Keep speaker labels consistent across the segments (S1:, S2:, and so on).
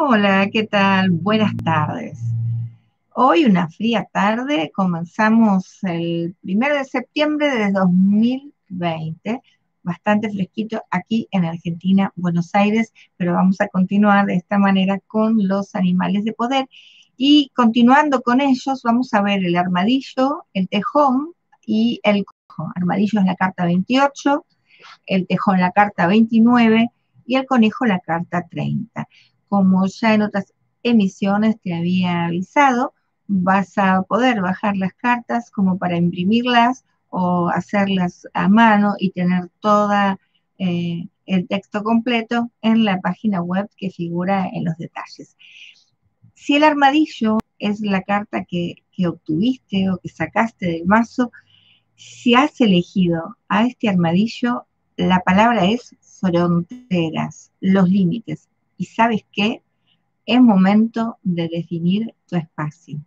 S1: Hola, ¿qué tal? Buenas tardes. Hoy, una fría tarde, comenzamos el primero de septiembre de 2020, bastante fresquito aquí en Argentina, Buenos Aires, pero vamos a continuar de esta manera con los animales de poder. Y continuando con ellos, vamos a ver el armadillo, el tejón y el conejo. Armadillo es la carta 28, el tejón la carta 29 y el conejo la carta 30 como ya en otras emisiones te había avisado, vas a poder bajar las cartas como para imprimirlas o hacerlas a mano y tener toda eh, el texto completo en la página web que figura en los detalles. Si el armadillo es la carta que obtuviste o que sacaste del mazo, si has elegido a este armadillo, la palabra es fronteras, los límites y sabes qué, es momento de definir tu espacio.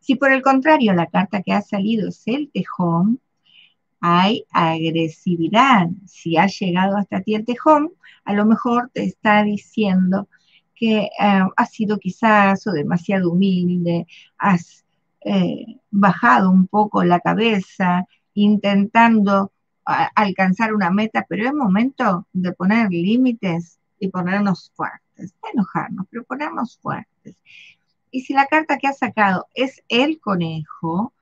S1: Si por el contrario la carta que ha salido es el tejón, hay agresividad. Si ha llegado hasta ti el tejón, a lo mejor te está diciendo que eh, has sido quizás o demasiado humilde, has eh, bajado un poco la cabeza intentando alcanzar una meta, pero es momento de poner límites y ponernos fuertes, no enojarnos, pero ponernos fuertes. Y si la carta que ha sacado es el conejo,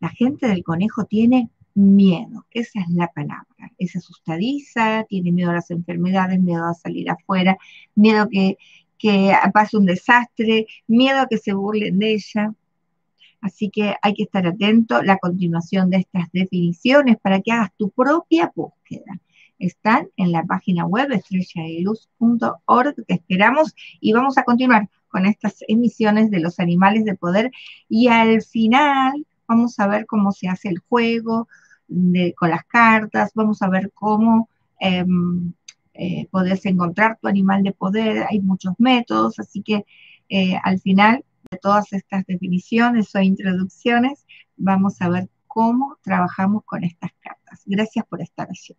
S1: la gente del conejo tiene miedo, esa es la palabra, es asustadiza, tiene miedo a las enfermedades, miedo a salir afuera, miedo que, que pase un desastre, miedo a que se burlen de ella. Así que hay que estar atento a la continuación de estas definiciones para que hagas tu propia búsqueda están en la página web estrelladeluz.org. Te esperamos y vamos a continuar con estas emisiones de los animales de poder y al final vamos a ver cómo se hace el juego con las cartas, vamos a ver cómo em, eh, podés encontrar tu animal de poder, hay muchos métodos, así que eh, al final de todas estas definiciones o introducciones vamos a ver cómo trabajamos con estas cartas. Gracias por estar allí.